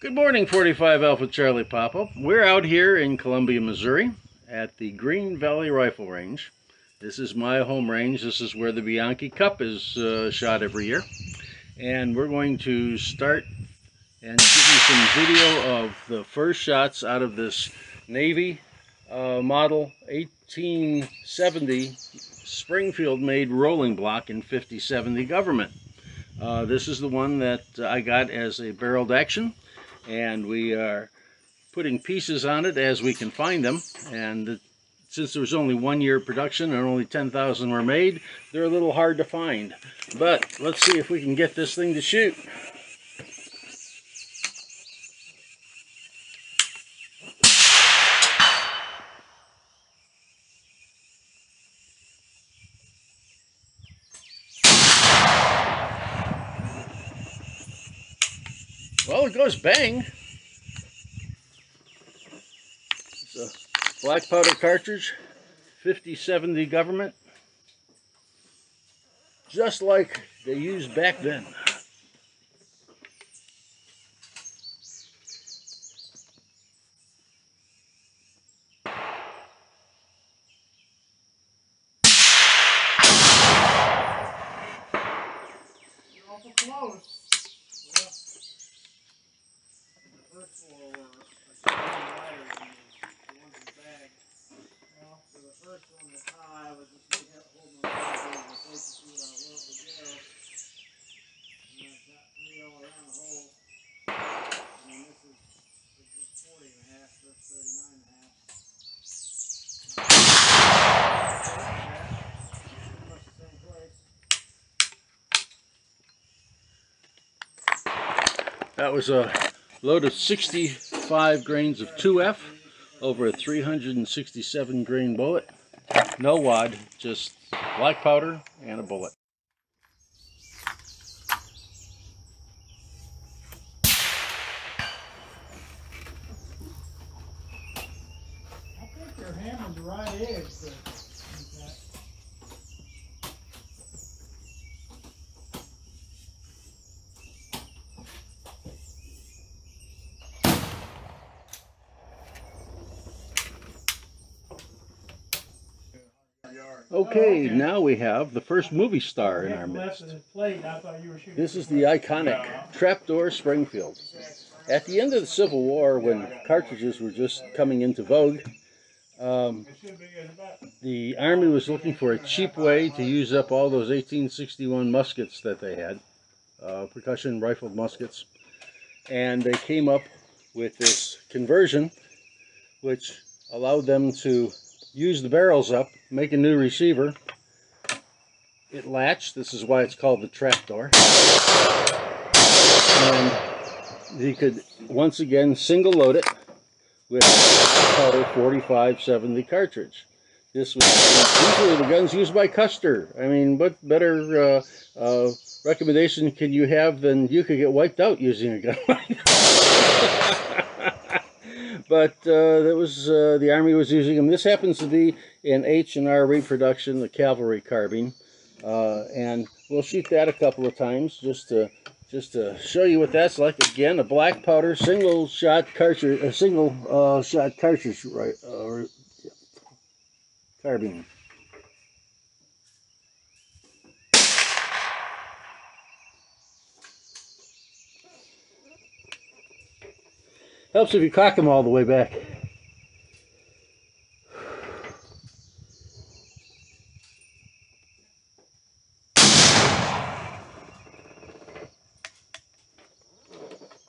Good morning, 45 Alpha Charlie Papa. We're out here in Columbia, Missouri at the Green Valley Rifle Range. This is my home range. This is where the Bianchi Cup is uh, shot every year. And we're going to start and give you some video of the first shots out of this Navy uh, model 1870 Springfield made rolling block in 5070 government. Uh, this is the one that I got as a barreled action and we are putting pieces on it as we can find them. And since there was only one year production and only 10,000 were made they're a little hard to find. But let's see if we can get this thing to shoot it goes bang. It's a black powder cartridge, 5070 government, just like they used back then. awful close. Well, the first four were a certain lighter than the ones in the bag. Well, for the first one, the tie was just me holding on to it and wait to see where I was would go. And I've got three all around the hole. And then this is, this is 40 and a half, that's 39 and a half. Pretty much the same place. That was a load of 65 grains of 2F over a 367 grain bullet. No wad, just black powder and a bullet. I think they're hammering the right edge, but okay. Okay, now we have the first movie star in our midst. This is the iconic Trapdoor Springfield. At the end of the Civil War, when cartridges were just coming into vogue, um, the Army was looking for a cheap way to use up all those 1861 muskets that they had, uh, percussion rifled muskets, and they came up with this conversion, which allowed them to use the barrels up, make a new receiver. It latched. This is why it's called the trapdoor. And you could once again single load it with powder 4570 cartridge. This was these were the guns used by Custer. I mean, what better uh, uh, recommendation can you have than you could get wiped out using a gun like? but uh, that was uh, the Army was using them. This happens to be an H and R reproduction, the cavalry carbine, uh, and we'll shoot that a couple of times just to just to show you what that's like. Again, a black powder single shot cartridge, a single uh, shot cartridge, right? Uh, carbine. Helps if you cock them all the way back.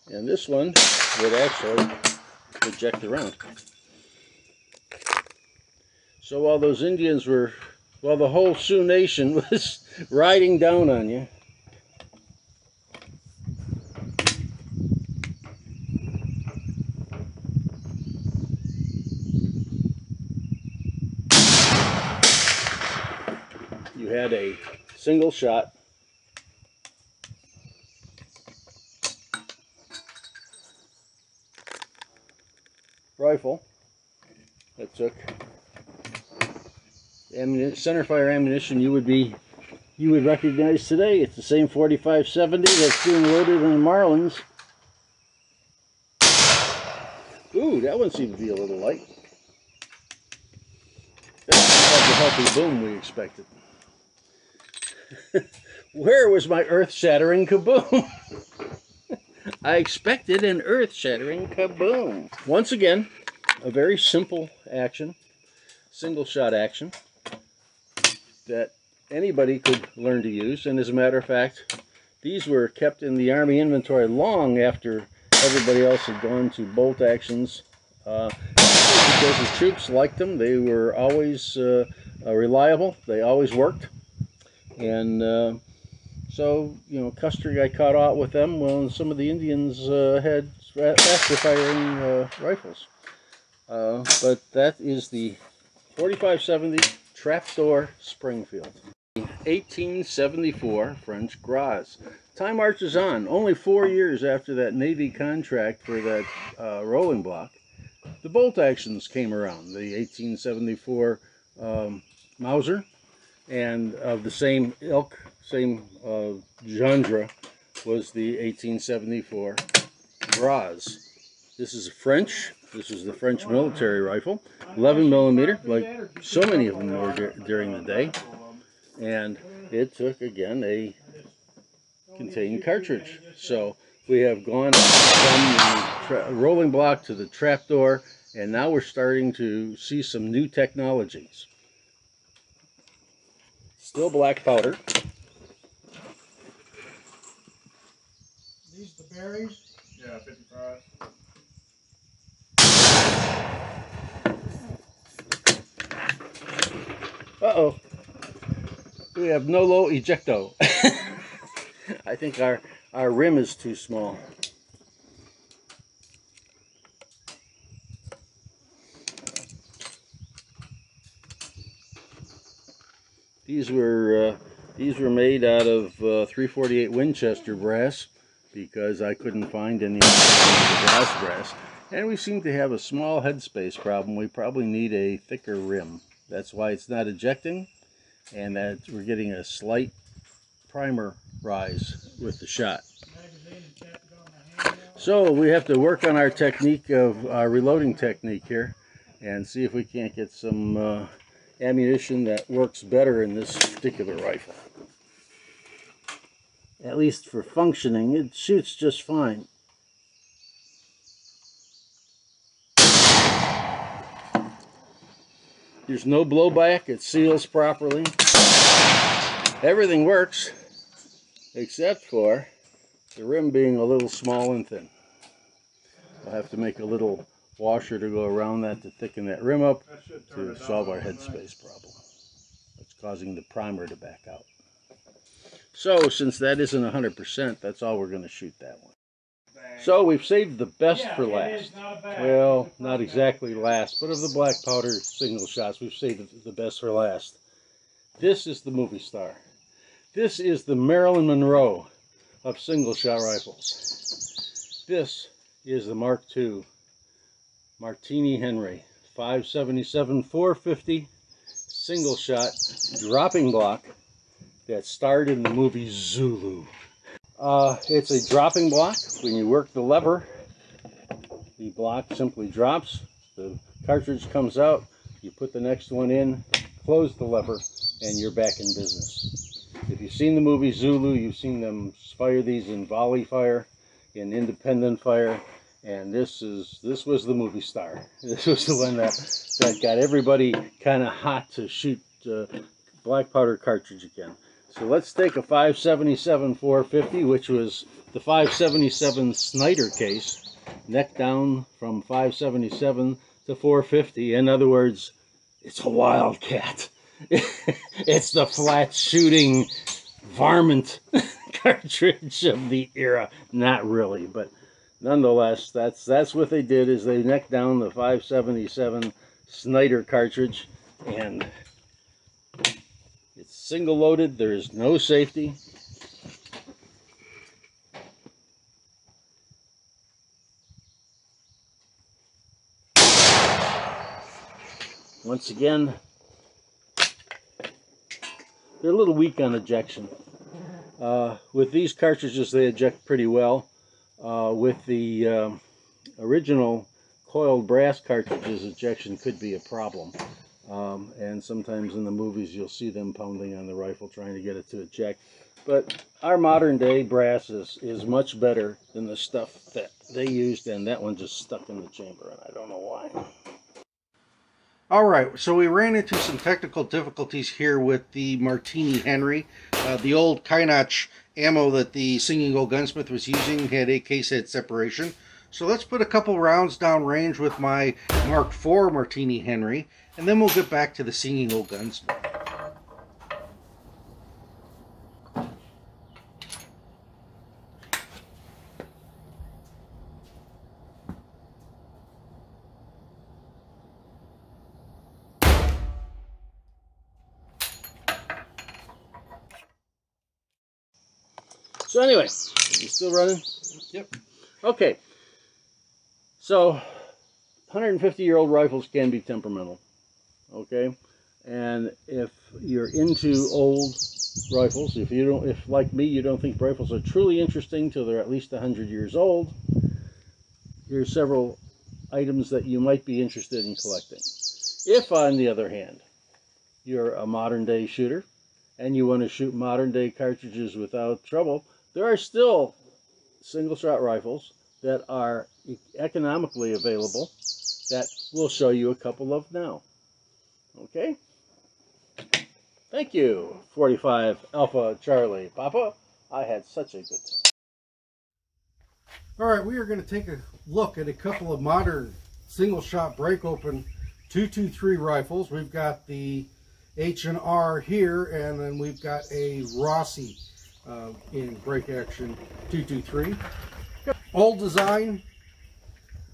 And this one would actually project around. So while those Indians were, while the whole Sioux Nation was riding down on you had a single shot rifle that took center fire ammunition you would be you would recognize today. It's the same 4570 that's being loaded in the Marlins. Ooh, that one seemed to be a little light. That's the healthy boom we expected. Where was my earth-shattering kaboom? I expected an earth-shattering kaboom. Once again, a very simple action, single shot action that anybody could learn to use. And as a matter of fact, these were kept in the Army inventory long after everybody else had gone to bolt actions uh, because the troops liked them. They were always uh, uh, reliable. They always worked. And uh, so, you know, Custer got caught out with them when some of the Indians uh, had faster firing uh, rifles. Uh, but that is the 4570 Trapdoor Springfield. 1874 French Gras. Time marches on. Only four years after that Navy contract for that uh, rolling block, the bolt actions came around. The 1874 um, Mauser, and of the same ilk, same uh, genre, was the 1874 Gras. This is a French. This is the French military rifle, 11 millimeter, like so many of them were during the day. And it took again a contained cartridge. So we have gone from the rolling block to the trapdoor, and now we're starting to see some new technologies. Still black powder. These the berries. Yeah, 55. Uh-oh. We have no low Ejecto. I think our, our rim is too small. These were uh, these were made out of uh, 348 Winchester brass because I couldn't find any brass. And we seem to have a small headspace problem. We probably need a thicker rim. That's why it's not ejecting and that we're getting a slight primer rise with the shot. So we have to work on our technique of our reloading technique here and see if we can't get some uh, ammunition that works better in this particular rifle. At least for functioning, it shoots just fine. There's no blowback, it seals properly. Everything works except for the rim being a little small and thin. I'll have to make a little washer to go around that to thicken that rim up That to solve our headspace problem. That's causing the primer to back out. So since that isn't 100%, that's all we're going to shoot that one. Bang. So we've saved the best Yeah, for last. not Well, not exactly last, but of the black powder single shots, we've saved the best for last. This is the movie star. This is the Marilyn Monroe of single shot rifles. This is the Mark II Martini Henry 577 450 single shot dropping block that starred in the movie Zulu. Uh, it's a dropping block. When you work the lever, the block simply drops, the cartridge comes out, you put the next one in, close the lever, and you're back in business. If you've seen the movie Zulu, you've seen them fire these in volley fire, in independent fire, and this is this was the movie star. This was the one that that got everybody kind of hot to shoot uh, black powder cartridge again. So let's take a 577 450, which was the 577 Snider case, neck down from 577 to 450. In other words, it's a wildcat. it's the flat shooting varmint cartridge of the era. Not really, but nonetheless, that's that's what they did is they necked down the 577 Snider cartridge and it's single loaded. There's no safety. Once again, they're a little weak on ejection. Uh, with these cartridges, they eject pretty well. Uh, with the um, original coiled brass cartridges, ejection could be a problem. Um, and sometimes in the movies, you'll see them pounding on the rifle trying to get it to eject. But our modern day brass is, is much better than the stuff that they used, and that one just stuck in the chamber, and I don't know why. All right, so we ran into some technical difficulties here with the Martini Henry. Uh, the old Kynoch ammo that the Singing Old Gunsmith was using had a case head separation. So let's put a couple rounds down range with my Mark IV Martini Henry, and then we'll get back to the Singing Old Gunsmith. So anyway, you still running? Yep. Okay. So, 150 year old rifles can be temperamental. Okay, and if you're into old rifles, if you don't, if like me, you don't think rifles are truly interesting till they're at least 100 years old, here's several items that you might be interested in collecting. If, on the other hand, you're a modern day shooter and you want to shoot modern day cartridges without trouble, there are still single shot rifles that are economically available that we'll show you a couple of now. Okay? Thank you, 45 Alpha Charlie Papa. I had such a good time. All right, we are going to take a look at a couple of modern single shot break open 223 rifles. We've got the H&R here, and then we've got a Rossi uh, in break action 223. Old design,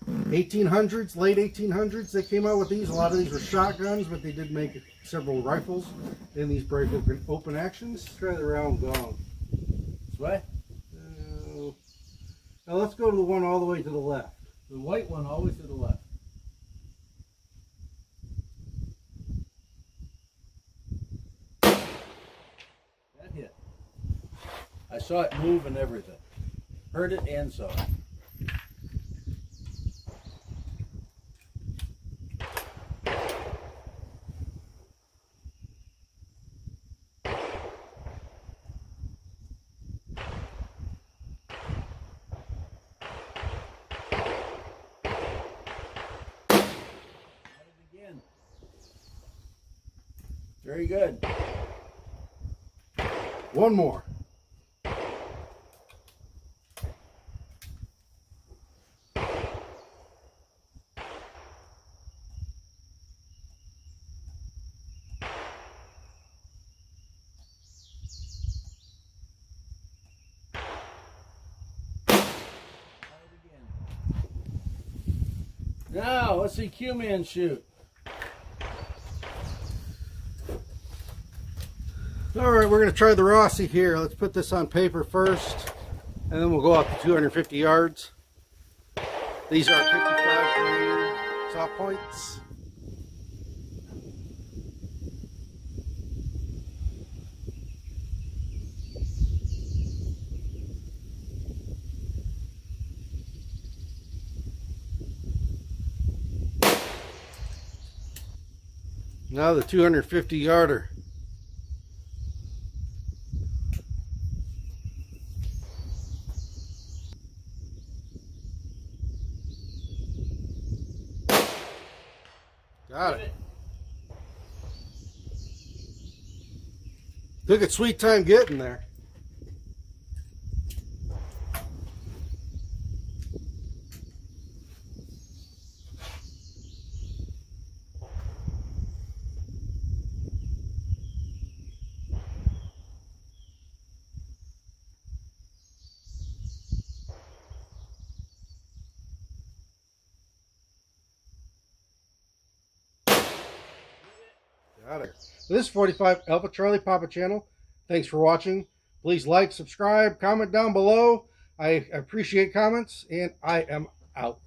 1800s, late 1800s. They came out with these. A lot of these were shotguns, but they did make several rifles in these break open, open actions. Let's try the round gong. What? Uh, now let's go to the one all the way to the left. The white one always to the left. That hit. I saw it move and everything. Heard it and saw it. Very good. One more. Now, let's see Q-Man shoot. All right, we're to try the Rossi here. Let's put this on paper first, and then we'll go out to 250 yards. These are 55 grain soft points. Now the 250 yarder. Got it. Took a sweet time getting there. Got it. This is 45 Alpha Charlie Papa channel. Thanks for watching. Please like, subscribe, comment down below. I appreciate comments, and I am out.